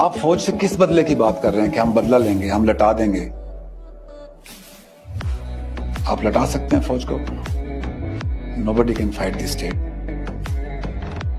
आप फौज से किस बदले की बात कर रहे हैं कि हम बदला लेंगे, हम लटा देंगे? आप लटा सकते हैं फौज को? Nobody can fight the state